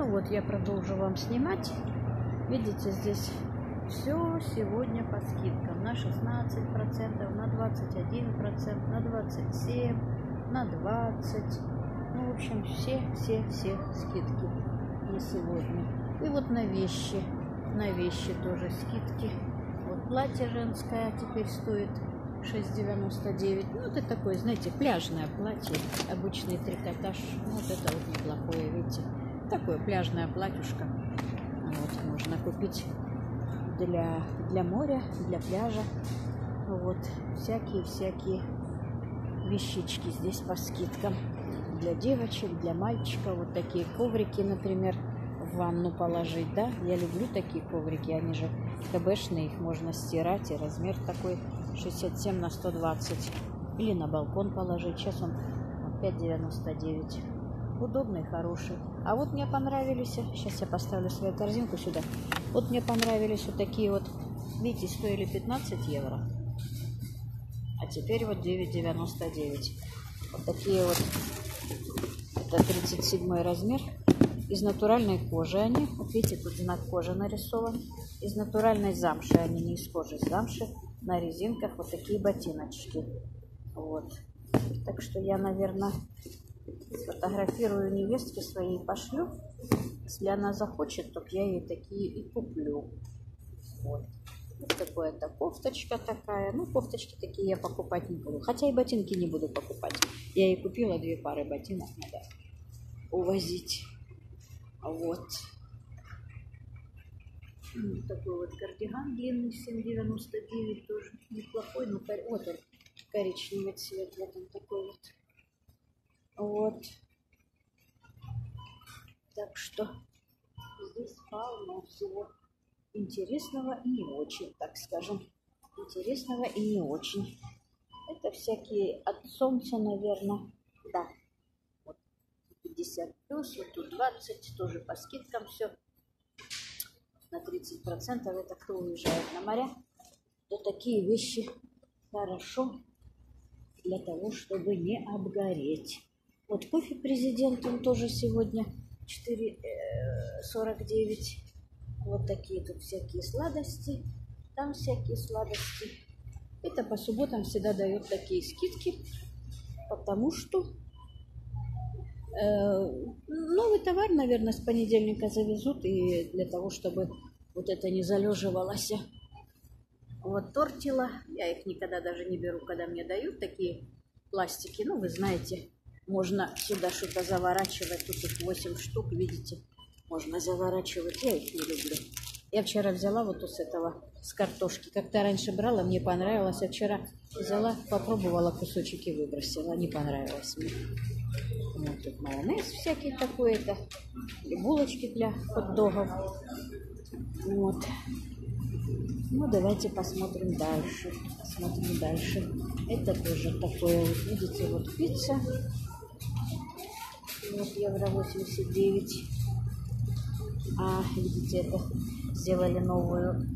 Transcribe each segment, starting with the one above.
Ну вот, я продолжу вам снимать. Видите, здесь все сегодня по скидкам. На 16%, на 21%, на 27%, на 20%. Ну, в общем, все-все-все скидки на сегодня. И вот на вещи. На вещи тоже скидки. Вот платье женское теперь стоит 6,99. Ну, это такое, знаете, пляжное платье, обычный трикотаж. Ну, вот это вот неплохое, видите. Такое пляжное платьюшко. Вот, можно купить для, для моря, для пляжа. Вот, всякие-всякие вещички здесь по скидкам. Для девочек, для мальчика. Вот такие коврики, например, в ванну положить, да? Я люблю такие коврики, они же КБшные, их можно стирать, и размер такой 67 на 120. Или на балкон положить. Сейчас он 5,99. Удобный, хороший. А вот мне понравились, сейчас я поставлю свою корзинку сюда. Вот мне понравились вот такие вот, видите, стоили 15 евро. А теперь вот 9,99. Вот такие вот, это 37 размер. Из натуральной кожи они. Вот видите, тут знак кожи нарисован. Из натуральной замши, они не из кожи, из замши на резинках вот такие ботиночки. Вот. Так что я, наверное, сфотографирую невестке своей пошлю. Если она захочет, то я ей такие и куплю. Вот. Вот какая-то кофточка такая. Ну, кофточки такие я покупать не буду. Хотя и ботинки не буду покупать. Я ей купила две пары ботинок, надо увозить. Вот. Вот такой вот кардиган длинный, 7,99 тоже неплохой. Ну, вот он, коричневый цвет, вот он такой вот. Вот. Так что здесь полно всего интересного и не очень, так скажем. Интересного и не очень. Это всякие от солнца, наверное. Да. Вот 50 плюс, вот тут 20, тоже по скидкам все на 30%. Это кто уезжает на моря, то такие вещи хорошо для того, чтобы не обгореть. Вот кофе президент, он тоже сегодня 4,49. Э, вот такие тут всякие сладости. Там всякие сладости. Это по субботам всегда дают такие скидки, потому что Э, новый товар, наверное, с понедельника завезут, и для того, чтобы вот это не залеживалось. Вот тортила, я их никогда даже не беру, когда мне дают такие пластики. Ну, вы знаете, можно сюда что-то заворачивать, тут их 8 штук, видите, можно заворачивать, я их не люблю. Я вчера взяла вот с этого, с картошки. Как-то раньше брала, мне понравилось. А вчера взяла, попробовала кусочек и выбросила. Не понравилось мне. Вот тут майонез всякий такой-то. И булочки для хот-догов. Вот. Ну, давайте посмотрим дальше. Посмотрим дальше. Это тоже такое, вот, видите, вот пицца. Вот евро 89. А, видите, это сделали новую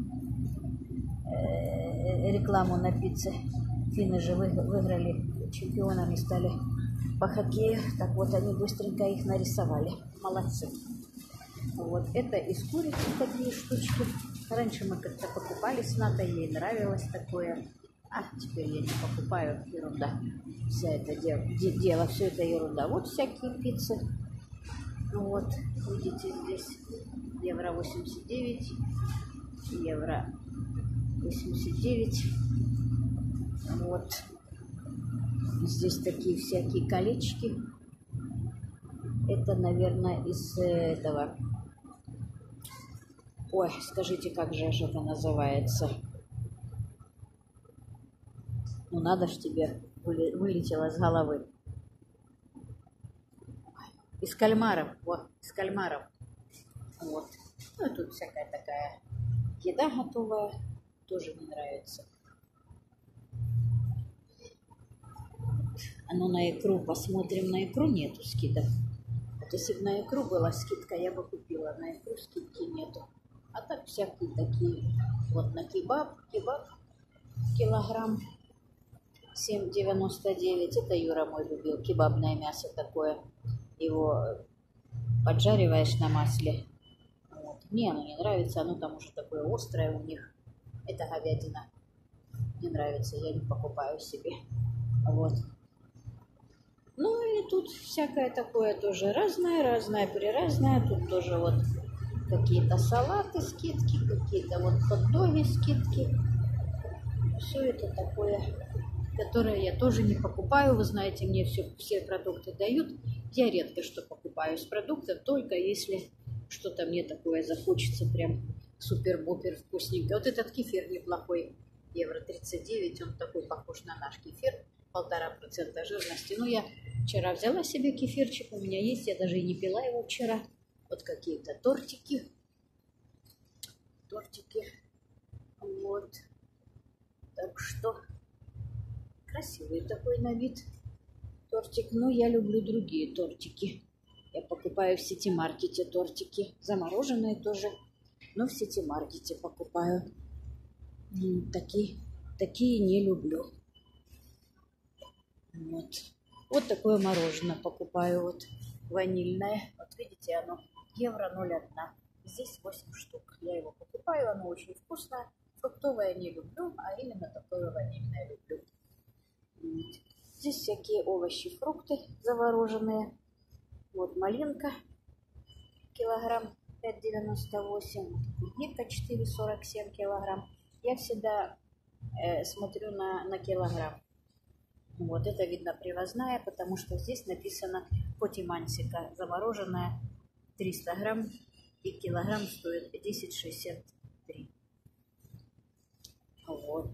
э, рекламу на пицце. Финны же выиграли, чемпионами стали по хоккею. Так вот, они быстренько их нарисовали. Молодцы. Вот, это из курицы такие штучки. Раньше мы как-то покупали с Натой, ей нравилось такое. А теперь я не покупаю, ерунда. Вся это дело, дело все это ерунда. Вот всякие пиццы. Вот, видите, здесь евро 89, евро 89. Вот. Здесь такие всякие колечки. Это, наверное, из этого... Ой, скажите, как же это называется? Ну, надо ж тебе, вылетело с головы. Из кальмаров, вот, из кальмаров. Вот. Ну, тут всякая такая еда готовая, тоже не нравится. А ну на икру посмотрим, на икру нету скидок. Вот если бы на икру была скидка, я бы купила, на икру скидки нету. А так всякие такие, вот на кебаб, кебаб, килограмм 7,99. Это Юра мой любил, кебабное мясо такое. Его поджариваешь на масле. Вот. Мне оно не нравится, оно там уже такое острое у них. Это говядина. Не нравится, я не покупаю себе. Вот. Ну и тут всякое такое тоже разное, разное, приразное. Тут тоже вот какие-то салаты, скидки, какие-то вот хот-доги, скидки. Все это такое, которое я тоже не покупаю. Вы знаете, мне все, все продукты дают. Я редко что покупаю из продуктов, только если что-то мне такое захочется, прям супер-бупер вкусненько. Вот этот кефир неплохой, евро 39, он такой похож на наш кефир, полтора процента жирности. Ну, я вчера взяла себе кефирчик, у меня есть, я даже и не пила его вчера. Вот какие-то тортики, тортики, вот. Так что красивый такой на вид тортик. Но я люблю другие тортики. Я покупаю в сети-маркете тортики. Замороженные тоже. Но в сети-маркете покупаю. Такие, такие не люблю. Вот. Вот такое мороженое покупаю. Вот ванильное. Вот видите, оно евро 0,1. Здесь 8 штук. Я его покупаю, оно очень вкусное. Фруктовое не люблю, а именно такое ванильное люблю. Здесь всякие овощи, фрукты замороженные. Вот малинка, килограмм 5,98. Клубника 4,47 килограмм. Я всегда э, смотрю на, на килограмм. Вот это видно привозная, потому что здесь написано потимансика замороженная 300 грамм и килограмм стоит 10,63. Вот.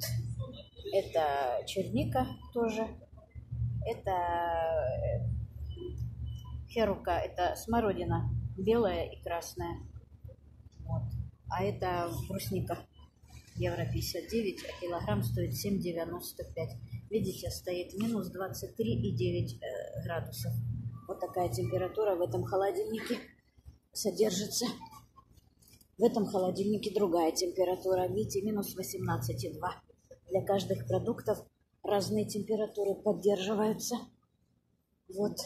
Это черника тоже это э, херука, это смородина, белая и красная. Вот. А это брусника, евро 59, а килограмм стоит 7,95. Видите, стоит минус 23,9 э, градусов. Вот такая температура в этом холодильнике содержится. В этом холодильнике другая температура. Видите, минус 18,2. Для каждых продуктов разные температуры поддерживаются. Вот.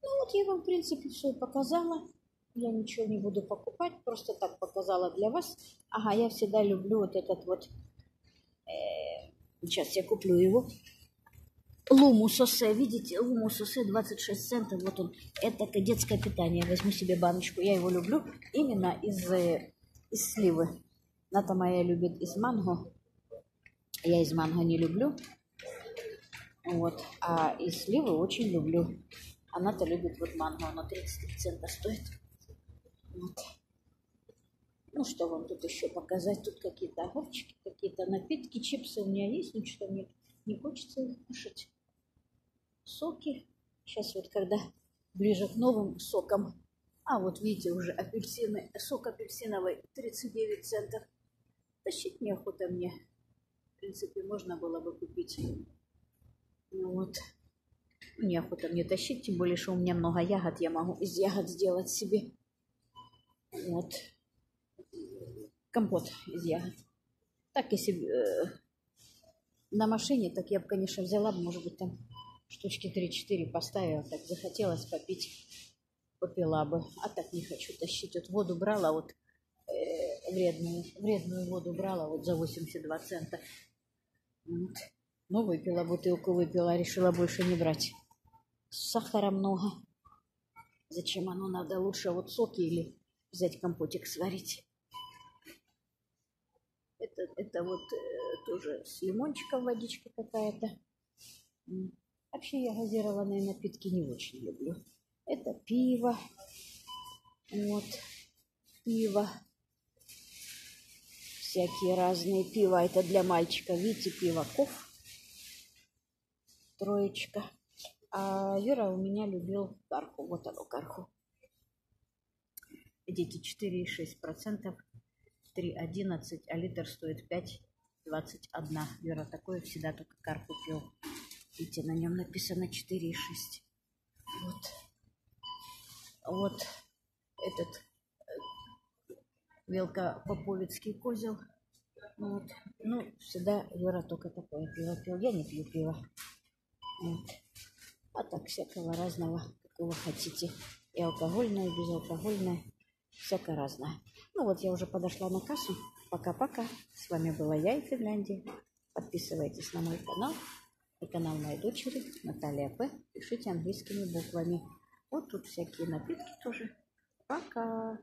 Ну вот я вам, в принципе, все показала. Я ничего не буду покупать, просто так показала для вас. Ага, я всегда люблю вот этот вот... Э, сейчас я куплю его. Луму видите, луму сосе 26 центов, вот он, это детское питание, возьму себе баночку, я его люблю именно из, э, из сливы. Ната моя любит из манго, я из манго не люблю, вот. А и сливы очень люблю. Она-то любит вот манго, она 33 цента стоит. Вот. Ну, что вам тут еще показать? Тут какие-то огурчики, какие-то напитки, чипсы у меня есть, но что мне не хочется их кушать. Соки. Сейчас вот когда ближе к новым сокам. А вот видите, уже апельсины, сок апельсиновый 39 центов. Тащить неохота мне. В принципе, можно было бы купить ну вот. Неохота мне тащить, тем более, что у меня много ягод, я могу из ягод сделать себе. Вот. Компот из ягод. Так, если э, на машине, так я бы, конечно, взяла бы, может быть, там штучки 3-4 поставила, так захотелось попить, попила бы. А так не хочу тащить. Вот воду брала, вот э, вредную, вредную воду брала вот за 82 цента. Вот. Ну, выпила бутылку, выпила, решила больше не брать. Сахара много. Зачем оно надо? Лучше вот соки или взять компотик сварить. Это, это вот э, тоже с лимончиком водичка какая-то. Вообще я газированные напитки не очень люблю. Это пиво. Вот. Пиво. Всякие разные пива. Это для мальчика. Видите, пиво кофе троечка. А Юра у меня любил карху. Вот оно, карху. Видите, 4,6%, 3,11, а литр стоит 5,21. Юра такое всегда только карху пил. Видите, на нем написано 4,6. Вот. Вот этот велкопоповицкий козел. Вот. Ну, всегда Юра только такое пиво пил. Я не пью пиво. Вот. А так всякого разного, какого хотите. И алкогольное, и безалкогольное. Всякое разное. Ну вот я уже подошла на кассу. Пока-пока. С вами была я и Финляндия. Подписывайтесь на мой канал и канал моей дочери Наталья П. Пишите английскими буквами. Вот тут всякие напитки тоже. Пока!